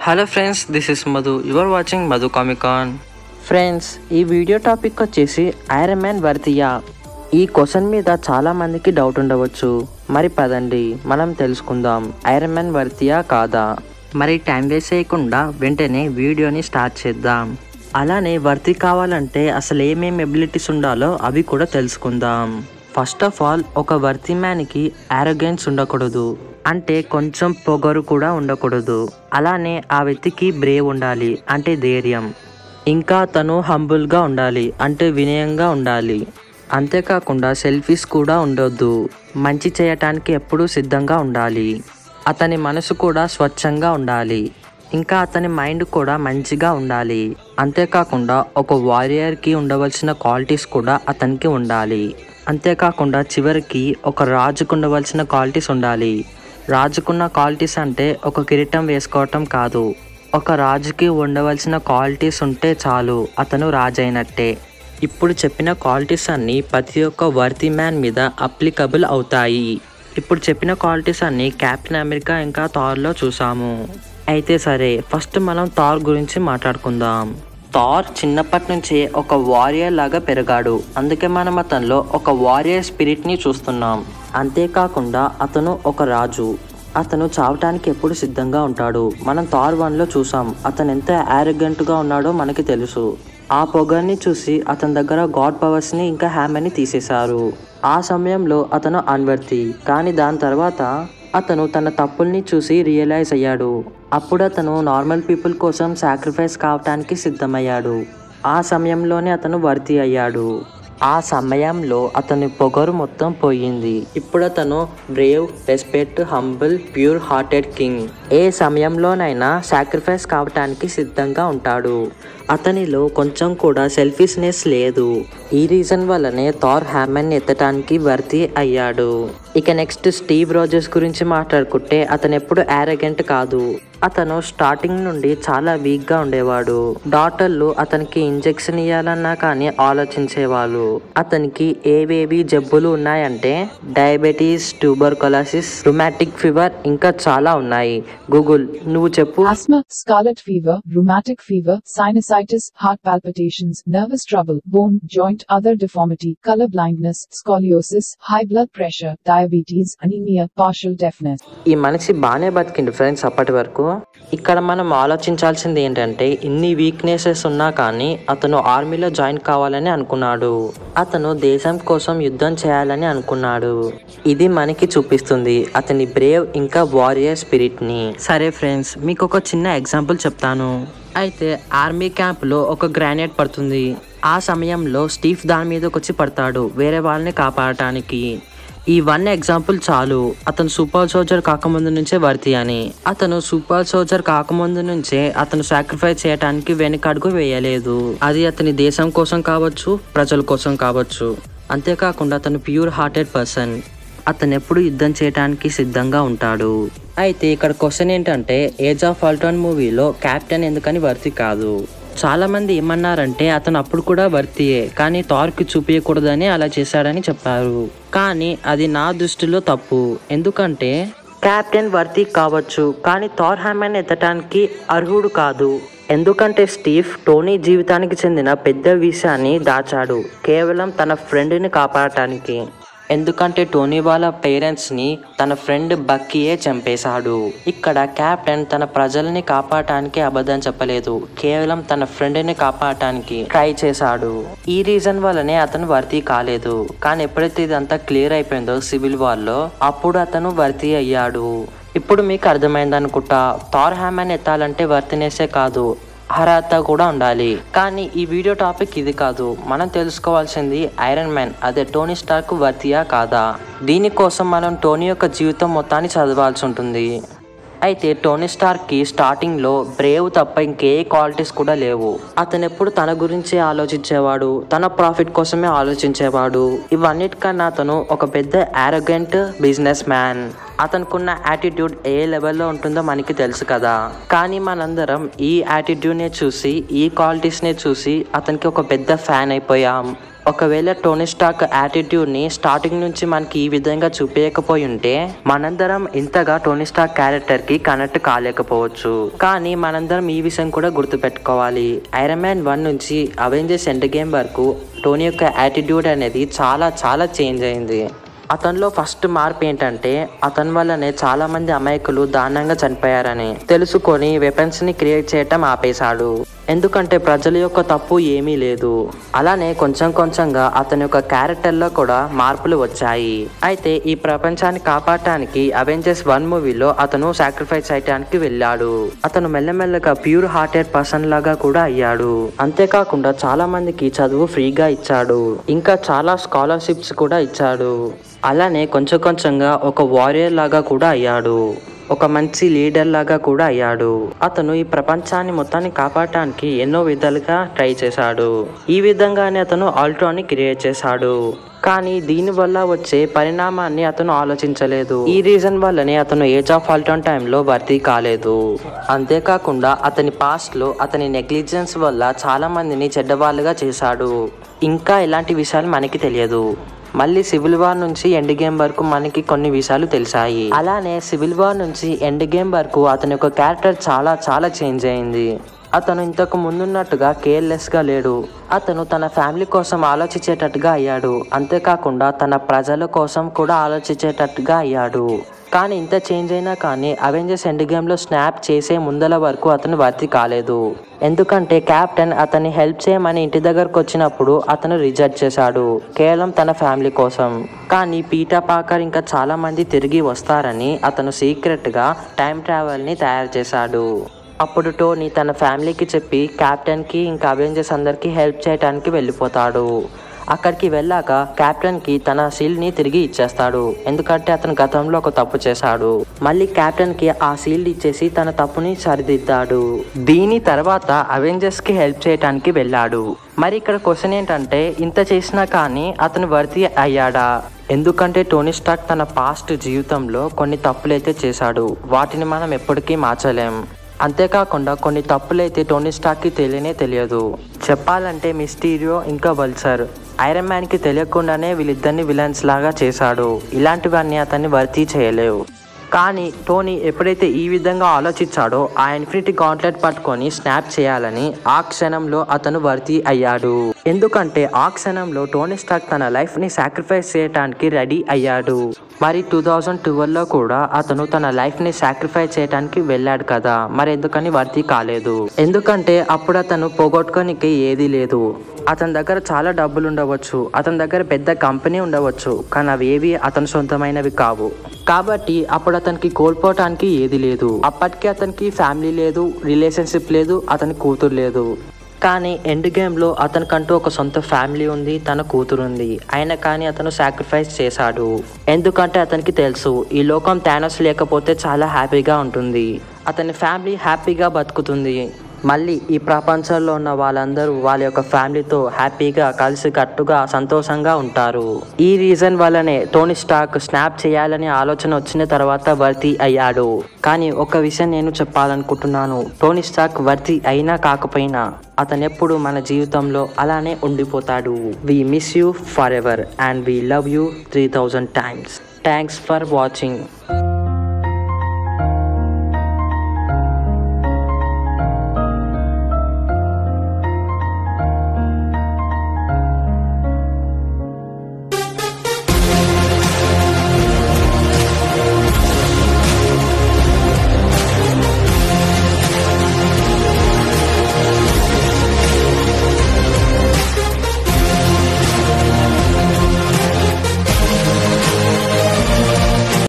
Hello friends this is Madhu your watching Madhu Comicon friends ఈ video topic వచ్చేసి iron man వర్తియా ఈ question మీద చాలా మందికి డౌట్ ఉండవచ్చు. మరి పదండి మనం తెలుసుకుందాం. ఐరన్ మ్యాన్ వర్తియా కాదా? మరి టైం వేస్ట్ చేయకుండా వెంటనే వీడియోని స్టార్ట్ చేద్దాం. అలానే వర్తి కావాలంటే అసలు ఏమేమి ఎబిలిటీస్ ఉండాలో అవి కూడా తెలుసుకుందాం. ఫస్ట్ ఆఫ్ ఆల్ ఒక వర్తి మ్యాన్కి ఆరోగెన్స్ ఉండకూడదు. అంటే కొంచెం పొగరు కూడా ఉండకూడదు. అలానే ఆ వ్యక్తికి బ్రేవ్ ఉండాలి అంటే ధైర్యం. ఇంకా తను హంబుల్గా ఉండాలి అంటే వినయంగా ఉండాలి. అంతేకాకుండా సెల్ఫీస్ కూడా ఉండొద్దు. మంచి చేయటానికి ఎప్పుడూ సిద్ధంగా ఉండాలి. అతని మనసు కూడా స్వచ్ఛంగా ఉండాలి. ఇంకా అతని మైండ్ కూడా మంచిగా ఉండాలి. అంతేకాకుండా ఒక వారియర్కి ఉండవలసిన క్వాలిటీస్ కూడా అతనికి ఉండాలి. అంతేకాకుండా చివరికి ఒక రాజుకు ఉండవలసిన క్వాలిటీస్ ఉండాలి. రాజుకున్న క్వాలిటీస్ అంటే ఒక కిరీటం వేసుకోవటం కాదు. ఒక రాజుకి ఉండవలసిన క్వాలిటీస్ ఉంటే చాలు అతను రాజైనట్టే. ఇప్పుడు చెప్పిన క్వాలిటీస్ అన్నీ ప్రతి ఒక్క వర్తి మ్యాన్ మీద అప్లికబుల్ అవుతాయి. ఇప్పుడు చెప్పిన క్వాలిటీస్ అన్నీ క్యాప్టెన్ అమెరికా ఇంకా థార్లో చూసాము. అయితే సరే ఫస్ట్ మనం థార్ గురించి మాట్లాడుకుందాం. థార్ చిన్నప్పటి నుంచే ఒక వారియర్ లాగా పెరిగాడు. అందుకే మనం అతనిలో ఒక వారియర్ స్పిరిట్ని చూస్తున్నాం. అంతేకాకుండా అతను ఒక రాజు. అతను చావటానికి ఎప్పుడు సిద్ధంగా ఉంటాడు. మనం థార్ వన్లో చూసాం అతను ఎంత గా ఉన్నాడో మనకి తెలుసు. ఆ పొగర్ని చూసి అతని దగ్గర గాడ్ పవర్స్ని ఇంకా హ్యామర్ని తీసేశారు. ఆ సమయంలో అతను అన్వర్తి. కానీ దాని తర్వాత అతను తన తప్పుల్ని చూసి రియలైజ్ అయ్యాడు. అప్పుడు అతను నార్మల్ పీపుల్ కోసం సాక్రిఫైస్ కావటానికి సిద్ధమయ్యాడు. ఆ సమయంలోనే అతను వర్తి అయ్యాడు. ఆ సమయంలో అతని పొగరు మొత్తం పోయింది. ఇప్పుడు అతను brave respect humble pure hearted king ఏ సమయంలోనైనా సాక్రిఫైస్ కావటానికి సిద్ధంగా ఉంటాడు. అతనిలో కొంచెం కూడా సెల్ఫిష్నెస్ లేదు. ఈ రీజన్ వల్లనే థార్ హ్యామన్ ఎత్తటానికి వర్తి అయ్యాడు. ఇక నెక్స్ట్ స్టీవ్ రోజర్స్ గురించి మాట్లాడుకుంటే అతను ఎప్పుడు యారగెంట్ కాదు. అతను స్టార్టింగ్ నుండి చాలా వీక్గా ఉండేవాడు. డాక్టర్లు అతనికి ఇంజెక్షన్ ఇవ్వాలన్నా కానీ ఆలోచించేవాళ్ళు. అతనికి ఏవేవి జబ్బులు ఉన్నాయంటే diabetes tuberculosis rheumatic fever ఇంకా చాలా ఉన్నాయి. గూగుల్ నువ్వు చెప్పు. Scarlet fever rheumatic fever sinusitis heart palpitations nervous trouble bone joint other deformity colour blindness scoliosis high blood pressure diabetes anaemia partial deafness ఈ మనిషి బానే బతికిండు ఫ్రెండ్స్ అప్పటి వరకు. ఇక్కడ మనం ఆలోచించాల్సింది ఏంటంటే ఇన్ని వీక్నెసెస్ ఉన్నా కానీ అతను ఆర్మీలో జాయిన్ కావాలని అనుకున్నాడు. అతను దేశం కోసం యుద్ధం చేయాలని అనుకున్నాడు. ఇది మనకి చూపిస్తుంది అతని బ్రేవ్ ఇంకా వారియర్ స్పిరిట్ని సరే ఫ్రెండ్స్ మీకు ఒక చిన్న ఎగ్జాంపుల్ చెప్తాను. అయితే ఆర్మీ క్యాంప్లో ఒక గ్రానైట్ పడుతుంది. ఆ సమయంలో స్టీఫ్ దాని మీదకి వచ్చి పడతాడు వేరే వాళ్ళని కాపాడటానికి. ఈ వన్ ఎగ్జాంపుల్ చాలు. అతను సూపర్ సోల్జర్ కాకముందు నుంచే వర్తి అని. అతను సూపర్ సోల్జర్ కాకముందు నుంచే అతను సాక్రిఫైస్ చేయడానికి వెనకడుగు వేయలేదు. అది అతని దేశం కోసం కావచ్చు ప్రజల కోసం కావచ్చు. అంతేకాకుండా అతను ప్యూర్ హార్టెడ్ పర్సన్ అతను ఎప్పుడు యుద్ధం చేయడానికి సిద్ధంగా ఉంటాడు. అయితే ఇక్కడ క్వశ్చన్ ఏంటంటే ఏజ్ ఆఫ్ ఆల్టోన్ మూవీలో కెప్టెన్ ఎందుకని వర్తి కాదు. చాలామంది ఏమన్నారంటే అతను అప్పుడు కూడా వర్తియే కానీ థార్కి చూపించకూడదని అలా చేశాడని చెప్పారు. కానీ అది నా దృష్టిలో తప్పు. ఎందుకంటే క్యాప్టెన్ వర్తి కావచ్చు కానీ థార్ హ్యామన్ ఎత్తటానికి అర్హుడు కాదు. ఎందుకంటే స్టీవ్ టోనీ జీవితానికి చెందిన పెద్ద విషయాన్ని దాచాడు కేవలం తన ఫ్రెండ్ని కాపాడటానికి. ఎందుకంటే టోనీ వాళ్ళ పేరెంట్స్ని తన ఫ్రెండ్ బక్కీయే చంపేశాడు. ఇక్కడ కెప్టెన్ తన ప్రజల్ని కాపాడటానికి అబద్ధం చెప్పలేదు. కేవలం తన ఫ్రెండ్ని కాపాడటానికి ట్రై చేశాడు. ఈ రీజన్ వల్లనే అతను వర్తీ కాలేదు. కానీ ఎప్పుడైతే ఇదంతా క్లియర్ అయిపోయిందో సివిల్ వార్లో అప్పుడు అతను వర్తీ అయ్యాడు. ఇప్పుడు మీకు అర్థమైంది అనుకుంటా థార్ హ్యామన్ ఎత్తాలంటే వర్తినేసే కాదు. అర్హత కూడా ఉండాలి. కానీ ఈ వీడియో టాపిక్ ఇది కాదు. మనం తెలుసుకోవాల్సింది ఐరన్ మ్యాన్. అదే టోనీ స్టార్క్ వర్తియా కాదా? దీనికోసం మనం టోనీ యొక్క జీవితం మొత్తాన్ని చదవాల్సి ఉంటుంది. అయితే టోనీ స్టార్కి స్టార్టింగ్లో బ్రేవ్ తప్ప ఇంకే క్వాలిటీస్ కూడా లేవు. అతను ఎప్పుడు తన గురించే ఆలోచించేవాడు తన ప్రాఫిట్ కోసమే ఆలోచించేవాడు. ఇవన్నిటికన్నా అతను ఒక పెద్ద ఆరోగెంట్ బిజినెస్ మ్యాన్ అతనుకున్న యాటిట్యూడ్ ఏ లెవెల్లో ఉంటుందో మనకి తెలుసు కదా. కానీ మనందరం ఈ యాటిట్యూడ్నే చూసి ఈ క్వాలిటీస్నే చూసి అతనికి ఒక పెద్ద ఫ్యాన్ అయిపోయాం. ఒకవేళ టోనీ స్టాక్ యాటిట్యూడ్ని స్టార్టింగ్ నుంచి మనకి ఈ విధంగా చూపించకపోయి ఉంటే మనందరం ఇంతగా టోనీ స్టాక్ క్యారెక్టర్కి కనెక్ట్ కాలేకపోవచ్చు. కానీ మనందరం ఈ విషయం కూడా గుర్తుపెట్టుకోవాలి. ఐరన్ మ్యాన్ వన్ నుంచి అవెంజర్స్ ఎండ్ గేమ్ వరకు టోనీ యొక్క యాటిట్యూడ్ అనేది చాలా చాలా చేంజ్ అయింది. అతనిలో ఫస్ట్ మార్పు ఏంటంటే అతని వల్లనే చాలా మంది అమాయకులు దారుణంగా చనిపోయారని తెలుసుకొని వెపన్స్ని క్రియేట్ చేయటం ఆపేశాడు. ఎందుకంటే ప్రజల యొక్క తప్పు ఏమీ లేదు. అలానే కొంచెం కొంచెంగా అతని యొక్క క్యారెక్టర్లో కూడా మార్పులు వచ్చాయి. అయితే ఈ ప్రపంచాన్ని కాపాడటానికి అవెంజర్స్ వన్ మూవీలో అతను సాక్రిఫైస్ చేయడానికి వెళ్ళాడు. అతను మెల్లమెల్లగా ప్యూర్ హార్టెడ్ పర్సన్ లాగా కూడా అయ్యాడు. అంతేకాకుండా చాలా మందికి చదువు ఫ్రీగా ఇచ్చాడు. ఇంకా చాలా స్కాలర్షిప్స్ కూడా ఇచ్చాడు. అలానే కొంచెం కొంచెంగా ఒక వారియర్ లాగా కూడా అయ్యాడు. ఒక మంచి లీడర్ లాగా కూడా అయ్యాడు. అతను ఈ ప్రపంచాన్ని మొత్తాన్ని కాపాడటానికి ఎన్నో విధాలుగా ట్రై చేశాడు. ఈ విధంగానే అతను ఆల్ట్రాని క్రియేట్ చేశాడు. కానీ దీని వల్ల వచ్చే పరిణామాన్ని అతను ఆలోచించలేదు. ఈ రీజన్ వల్లనే అతను ఏజ్ ఆఫ్ ఆల్టాన్ టైంలో భర్తీ కాలేదు. అంతేకాకుండా అతని పాస్ట్లో అతని నెగ్లిజెన్స్ వల్ల చాలామందిని చెడ్డవాళ్ళుగా చేశాడు. ఇంకా ఇలాంటి విషయాలు మనకి తెలియదు. మళ్ళీ సివిల్ వార్ నుంచి ఎండ్ గేమ్ వరకు మనకి కొన్ని విషయాలు తెలిసాయి. అలానే సివిల్ వార్ నుంచి ఎండ్ గేమ్ వరకు అతని యొక్క క్యారెక్టర్ చాలా చాలా చేంజ్ అయింది. అతను ఇంతకు ముందున్నట్టుగా కేర్లెస్గా లేడు. అతను తన ఫ్యామిలీ కోసం ఆలోచించేటట్టుగా అయ్యాడు. అంతేకాకుండా తన ప్రజల కోసం కూడా ఆలోచించేటట్టుగా అయ్యాడు. కానీ ఇంత చేంజ్ అయినా కానీ అవెంజర్స్ ఎండ్ గేమ్లో స్నాప్ చేసే ముందల వరకు అతను వర్తి కాలేదు. ఎందుకంటే కెప్టెన్ అతన్ని హెల్ప్ చేయమని ఇంటి దగ్గరకు వచ్చినప్పుడు అతను రిజెక్ట్ చేశాడు. కేవలం తన ఫ్యామిలీ కోసం. కానీ పీటా పాకర్ ఇంకా చాలా మంది తిరిగి వస్తారని అతను సీక్రెట్గా టైం ట్రావెల్ని తయారు చేశాడు. అప్పుడు టోనీ తన ఫ్యామిలీకి చెప్పి కెప్టెన్కి ఇంకా అవెంజర్స్ అందరికీ హెల్ప్ చేయడానికి వెళ్ళిపోతాడు. అక్కడికి వెళ్ళాక కెప్టెన్కి తన సీల్ని తిరిగి ఇచ్చేస్తాడు. ఎందుకంటే అతను గతంలో ఒక తప్పు చేశాడు. మళ్ళీ కెప్టెన్కి ఆ సీల్ ఇచ్చేసి తన తప్పుని సరిదిద్దాడు. దీని తర్వాత అవెంజర్స్కి హెల్ప్ చేయడానికి వెళ్ళాడు. మరి ఇక్కడ క్వశ్చన్ ఏంటంటే ఇంత చేసినా కానీ అతను వర్తి అయ్యాడా? ఎందుకంటే టోనీ స్టాక్ తన పాస్ట్ జీవితంలో కొన్ని తప్పులైతే చేశాడు. వాటిని మనం ఎప్పటికీ మార్చలేం. అంతేకాకుండా కొన్ని తప్పులైతే టోనీ స్టాక్కి తెలియనే తెలియదు. చెప్పాలంటే మిస్టీరియో ఇంకా వల్సర్. ఐరన్ మ్యాన్కి తెలియకుండానే వీళ్ళిద్దరిని విలన్స్ లాగా చేశాడు. ఇలాంటివన్నీ అతన్ని భర్తీ చేయలేవు. కానీ టోనీ ఎప్పుడైతే ఈ విధంగా ఆలోచించాడో ఆ ఇన్ఫినిటీ గాంట్లెట్ పట్టుకొని స్నాప్ చేయాలని ఆ క్షణంలో అతను భర్తీ అయ్యాడు. ఎందుకంటే ఆ క్షణంలో టోనీ స్టాక్ తన లైఫ్ని సాక్రిఫైస్ చేయడానికి రెడీ అయ్యాడు. మరి టూ థౌజండ్ ట్వెల్వ్లో కూడా అతను తన లైఫ్ని సాక్రిఫైస్ చేయడానికి వెళ్ళాడు కదా. మరి ఎందుకని వర్తీ కాలేదు? ఎందుకంటే అప్పుడు అతను పోగొట్టుకోనికి ఏదీ లేదు. అతని దగ్గర చాలా డబ్బులు ఉండవచ్చు. అతని దగ్గర పెద్ద కంపెనీ ఉండవచ్చు. కానీ అవి ఏవి అతని సొంతమైనవి కావు. కాబట్టి అప్పుడు అతనికి కోల్పోవటానికి ఏది లేదు. అప్పటికి అతనికి ఫ్యామిలీ లేదు రిలేషన్షిప్ లేదు అతని కూతురు లేదు. కానీ ఎండ్ గేమ్లో అతనికంటూ ఒక సొంత ఫ్యామిలీ ఉంది తన కూతురు ఉంది. అయినా కానీ అతను సాక్రిఫైస్ చేశాడు. ఎందుకంటే అతనికి తెలుసు ఈ లోకం థానోస్ లేకపోతే చాలా హ్యాపీగా ఉంటుంది. అతని ఫ్యామిలీ హ్యాపీగా బతుకుతుంది. మళ్ళీ ఈ ప్రపంచంలో ఉన్న వాళ్ళందరూ వాళ్ళ యొక్క ఫ్యామిలీతో హ్యాపీగా కలిసి కట్టుగా సంతోషంగా ఉంటారు. ఈ రీజన్ వల్లనే టోనీ స్టాక్ స్నాప్ చేయాలనే ఆలోచన వచ్చిన తర్వాత వర్తి అయ్యాడు. కానీ ఒక విషయం నేను చెప్పాలనుకుంటున్నాను. టోనీ స్టాక్ వర్తి అయినా కాకపోయినా అతను ఎప్పుడు మన జీవితంలో అలానే ఉండిపోతాడు. We miss you forever and we love you three thousand times thanks for watching